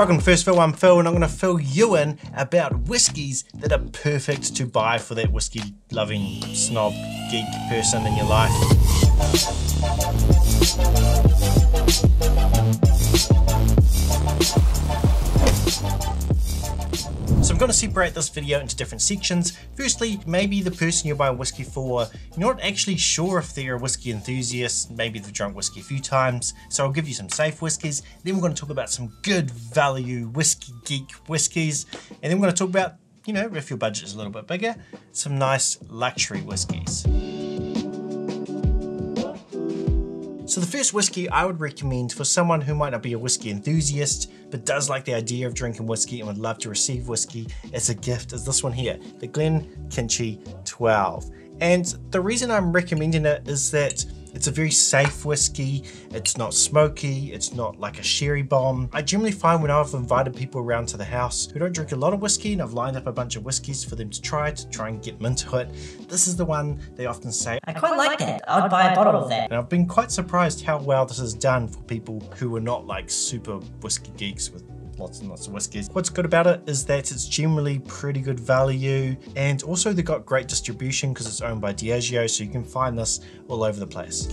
Welcome to First Phil, I'm Phil and I'm going to fill you in about whiskies that are perfect to buy for that whiskey loving snob geek person in your life. So I'm going to separate this video into different sections. Firstly, maybe the person you're buying whiskey for, you're not actually sure if they're a whiskey enthusiast, maybe they've drunk whiskey a few times, so I'll give you some safe whiskies. Then we're going to talk about some good value whiskey geek whiskies, and then we're going to talk about, you know, if your budget is a little bit bigger, some nice luxury whiskies. So the first whiskey I would recommend for someone who might not be a whiskey enthusiast, but does like the idea of drinking whiskey and would love to receive whiskey as a gift is this one here, the Glenkinchie 12. And the reason I'm recommending it is that it's a very safe whiskey. It's not smoky. It's not like a sherry bomb. I generally find when I've invited people around to the house who don't drink a lot of whiskey and I've lined up a bunch of whiskeys for them to try to try and get them into it, this is the one they often say, I quite like that. I'd buy a bottle of that. and I've been quite surprised how well this is done for people who are not like super whiskey geeks with lots and lots of whiskies. What's good about it is that it's generally pretty good value and also they've got great distribution because it's owned by Diageo so you can find this all over the place.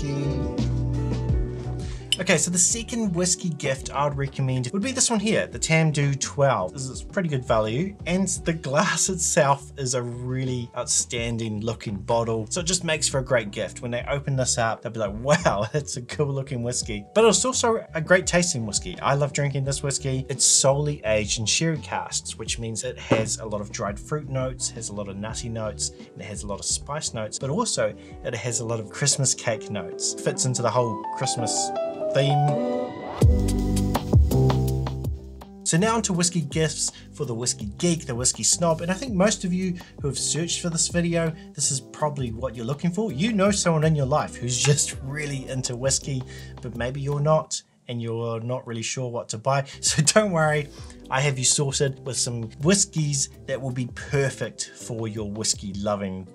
Okay, so the second whiskey gift I would recommend would be this one here, the Tamdhu 12. This is pretty good value, and the glass itself is a really outstanding looking bottle, so it just makes for a great gift. When they open this up, they'll be like, wow, it's a cool looking whiskey. But it's also a great tasting whiskey. I love drinking this whiskey. It's solely aged in sherry casks, which means it has a lot of dried fruit notes, has a lot of nutty notes, and it has a lot of spice notes, but also it has a lot of Christmas cake notes. Fits into the whole Christmas theme. So now onto whiskey gifts for the whiskey geek, the whiskey snob, and I think most of you who have searched for this video, this is probably what you're looking for. You know someone in your life who's just really into whiskey, but maybe you're not and you're not really sure what to buy. So don't worry, I have you sorted with some whiskies that will be perfect for your whiskey loving,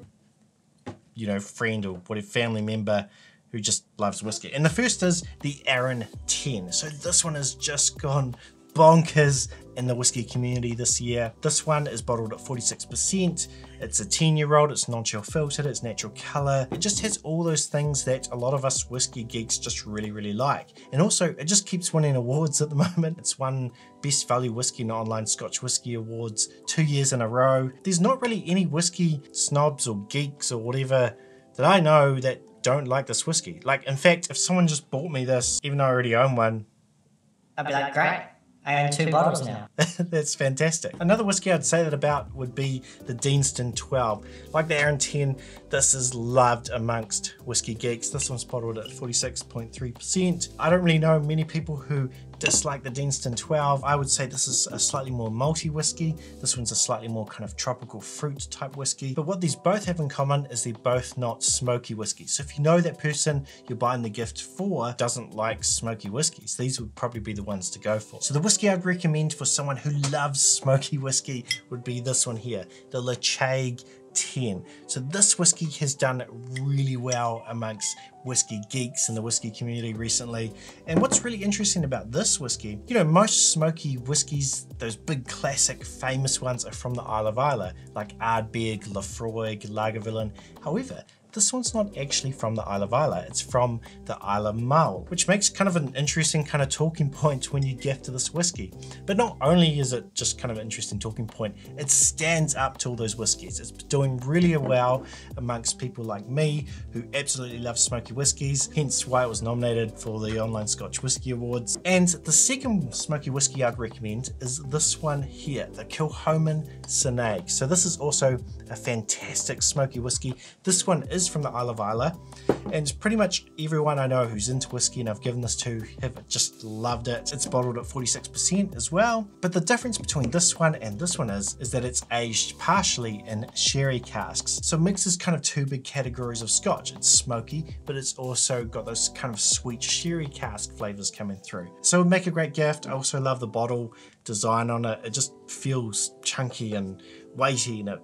you know, friend or whatever family member who just loves whiskey. And the first is the Arran 10. So this one has just gone bonkers in the whiskey community this year. This one is bottled at 46%. It's a 10 year old, it's non-chill filtered, it's natural color. It just has all those things that a lot of us whiskey geeks just really, really like. And also it just keeps winning awards at the moment. It's won best value whiskey in online Scotch Whisky Awards two years in a row. There's not really any whiskey snobs or geeks or whatever that I know that don't like this whiskey. Like, in fact, if someone just bought me this, even though I already own one, I'd be like, great. I own two bottles now. that's fantastic. Another whiskey I'd say that about would be the Deanston 12. Like the Arran 10, this is loved amongst whiskey geeks. This one's bottled at 46.3%. I don't really know many people who dislike the Deanston 12. I would say this is a slightly more malty whiskey. This one's a slightly more kind of tropical fruit type whiskey. But what these both have in common is they're both not smoky whiskeys. So if you know that person you're buying the gift for doesn't like smoky whiskeys, these would probably be the ones to go for. So the whiskey I'd recommend for someone who loves smoky whiskey would be this one here, the Ledaig 10. So this whiskey has done really well amongst whiskey geeks in the whiskey community recently. And what's really interesting about this whiskey, you know, most smoky whiskies, those big classic famous ones are from the Isle of Islay, like Ardbeg, Laphroaig, Lagavulin. However, this one's not actually from the Isle of Islay, it's from the Isle of Mull, which makes kind of an interesting kind of talking point when you get to this whiskey. But not only is it just kind of an interesting talking point, it stands up to all those whiskies. It's doing really well amongst people like me who absolutely love smoky whiskies, hence why it was nominated for the Online Scotch Whisky Awards. And the second smoky whiskey I'd recommend is this one here, the Kilchoman Sanaig. So this is also a fantastic smoky whiskey. This one is from the Isle of Islay, and pretty much everyone I know who's into whiskey and I've given this to have just loved it. It's bottled at 46% as well. But the difference between this one and this one is, is that it's aged partially in sherry casks. So it mixes kind of two big categories of scotch. It's smoky, but it's also got those kind of sweet sherry cask flavors coming through. So it would make a great gift. I also love the bottle design on it. It just feels chunky and weighty and it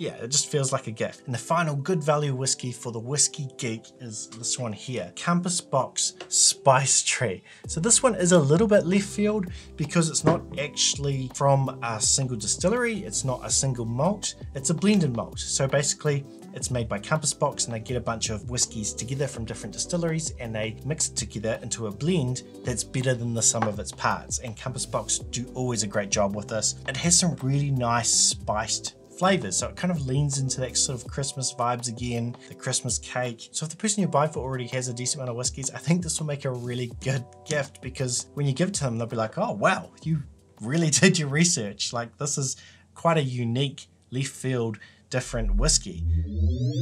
yeah, it just feels like a gift. And the final good value whiskey for the whiskey geek is this one here, Compass Box Spice Tree. So this one is a little bit left field because it's not actually from a single distillery, it's not a single malt, it's a blended malt. So basically it's made by Compass Box and they get a bunch of whiskies together from different distilleries and they mix it together into a blend that's better than the sum of its parts. And Compass Box do always a great job with this. It has some really nice spiced flavors. So it kind of leans into that sort of Christmas vibes again, the Christmas cake. So if the person you buy for already has a decent amount of whiskies, I think this will make a really good gift because when you give to them, they'll be like, oh, wow, you really did your research. Like this is quite a unique leaf field different whiskey.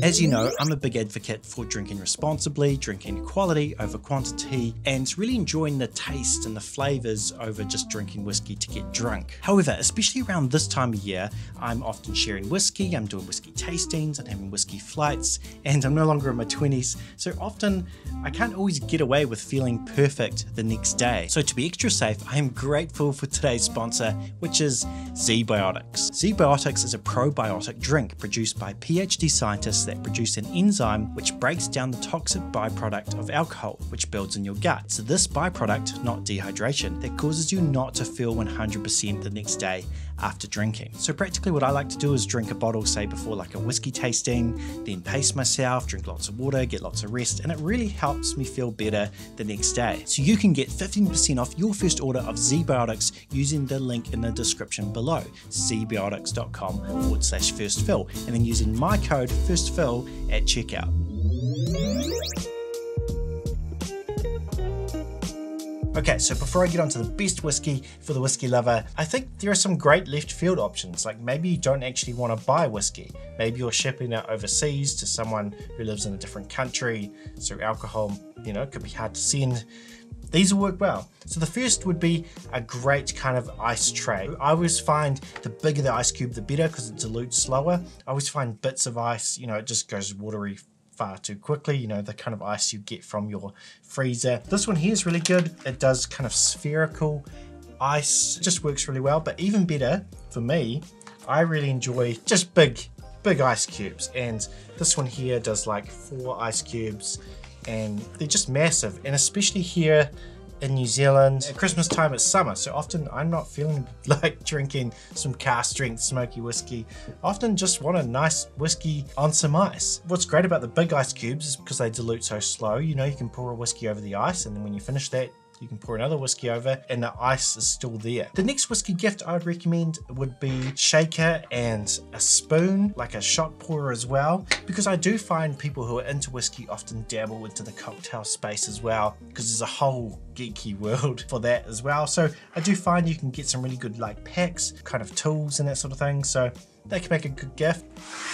As you know, I'm a big advocate for drinking responsibly, drinking quality over quantity, and really enjoying the taste and the flavours over just drinking whiskey to get drunk. However, especially around this time of year, I'm often sharing whiskey, I'm doing whiskey tastings, I'm having whiskey flights, and I'm no longer in my 20s, so often I can't always get away with feeling perfect the next day. So to be extra safe, I am grateful for today's sponsor, which is ZBiotics. ZBiotics is a probiotic drink produced by PhD scientists that produce an enzyme which breaks down the toxic byproduct of alcohol, which builds in your gut. So, this byproduct, not dehydration, that causes you not to feel 100% the next day after drinking. So, practically, what I like to do is drink a bottle, say, before like a whiskey tasting, then pace myself, drink lots of water, get lots of rest, and it really helps me feel better the next day. So, you can get 15% off your first order of ZBiotics using the link in the description below, zbiotics.com forward slash first fill and then using my code FIRSTPHIL at checkout. Okay, so before I get on to the best whiskey for the whiskey lover, I think there are some great left field options. Like maybe you don't actually want to buy whiskey. Maybe you're shipping it overseas to someone who lives in a different country, so alcohol, you know, could be hard to send. These will work well. So the first would be a great kind of ice tray. I always find the bigger the ice cube, the better because it dilutes slower. I always find bits of ice, you know, it just goes watery far too quickly, you know, the kind of ice you get from your freezer. This one here is really good. It does kind of spherical ice, it just works really well. But even better for me, I really enjoy just big, big ice cubes. And this one here does like four ice cubes and they're just massive. And especially here in New Zealand, at Christmas time it's summer, so often I'm not feeling like drinking some cask strength smoky whiskey. I often just want a nice whiskey on some ice. What's great about the big ice cubes is because they dilute so slow, you know, you can pour a whiskey over the ice and then when you finish that, you can pour another whiskey over and the ice is still there. The next whiskey gift I would recommend would be shaker and a spoon, like a shot pourer as well, because I do find people who are into whiskey often dabble into the cocktail space as well, because there's a whole geeky world for that as well. So I do find you can get some really good like packs, kind of tools and that sort of thing. So they can make a good gift.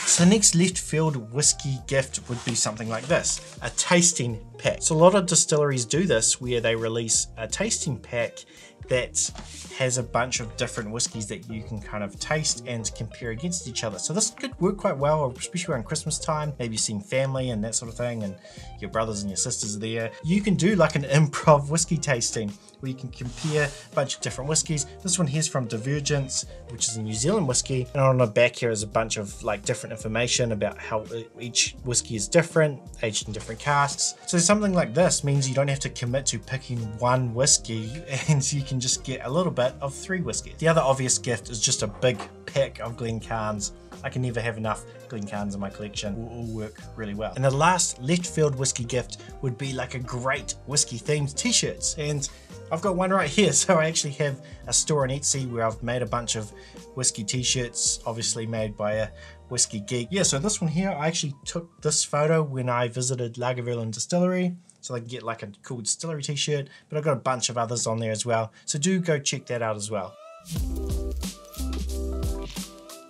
So the next left field whiskey gift would be something like this, a tasting pack. So a lot of distilleries do this where they release a tasting pack that has a bunch of different whiskies that you can kind of taste and compare against each other. So this could work quite well, especially around Christmas time. Maybe you're seeing family and that sort of thing, and your brothers and your sisters are there. You can do like an improv whiskey tasting where you can compare a bunch of different whiskies. This one here's from Divergence, which is a New Zealand whiskey. And on the back here is a bunch of like different information about how each whiskey is different, aged in different casks. So something like this means you don't have to commit to picking one whiskey and you can just get a little bit of three whiskeys. The other obvious gift is just a big pack of Glencairns I can never have enough Glencairns in my collection. Will all work really well. And the last left field whiskey gift would be like a great whiskey themed t-shirts. And I've got one right here. So I actually have a store on Etsy where I've made a bunch of whiskey t-shirts, obviously made by a whiskey geek. Yeah, so this one here, I actually took this photo when I visited Lagavulin Distillery so they can get like a cool distillery t-shirt, but I've got a bunch of others on there as well. So do go check that out as well.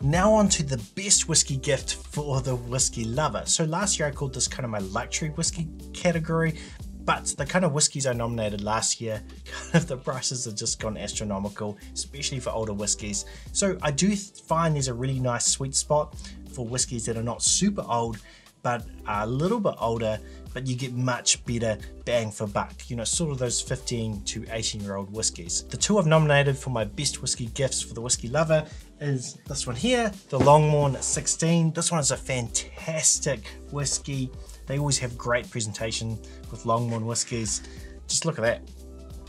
Now on to the best whiskey gift for the whiskey lover. So last year I called this kind of my luxury whiskey category, but the kind of whiskies I nominated last year, kind of the prices have just gone astronomical, especially for older whiskies. So I do find there's a really nice sweet spot for whiskies that are not super old, but are a little bit older but you get much better bang for buck. You know, sort of those 15 to 18 year old whiskies. The two I've nominated for my best whiskey gifts for the whiskey lover is this one here, the Longmorn 16. This one is a fantastic whiskey. They always have great presentation with Longmorn whiskies. Just look at that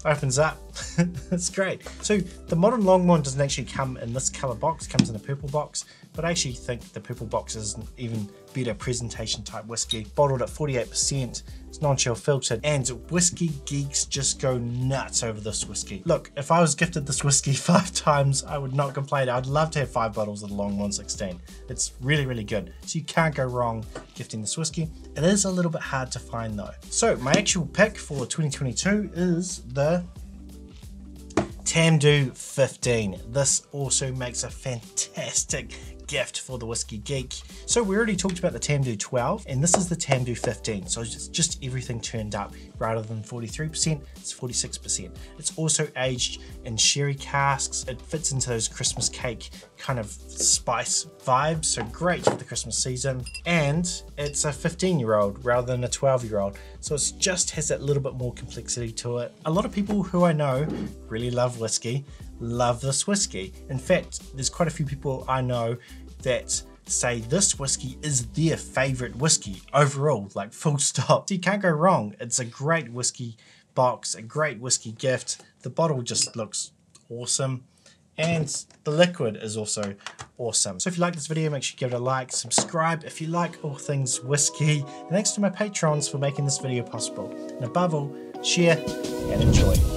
opens up. it's great. So the modern Longmorn doesn't actually come in this color box, comes in a purple box, but I actually think the purple box is an even better presentation type whiskey. Bottled at 48%, it's non-chill filtered, and whiskey geeks just go nuts over this whiskey. Look, if I was gifted this whiskey five times, I would not complain. I'd love to have five bottles of the Longmorn 16. It's really, really good. So you can't go wrong gifting this whiskey. It is a little bit hard to find though. So my actual pick for 2022 is the Tamdhu 15. This also makes a fantastic gift for the Whiskey Geek. So we already talked about the Tamdhu 12 and this is the Tamdhu 15. So it's just everything turned up rather than 43%, it's 46%. It's also aged in sherry casks. It fits into those Christmas cake kind of spice vibes. So great for the Christmas season. And it's a 15 year old rather than a 12 year old. So it just has that little bit more complexity to it. A lot of people who I know really love whiskey love this whiskey. In fact, there's quite a few people I know that say this whiskey is their favorite whiskey overall, like full stop. You can't go wrong. It's a great whiskey box, a great whiskey gift. The bottle just looks awesome. And the liquid is also awesome. So if you like this video, make sure you give it a like, subscribe if you like all things whiskey. And thanks to my patrons for making this video possible. And above all, share and enjoy.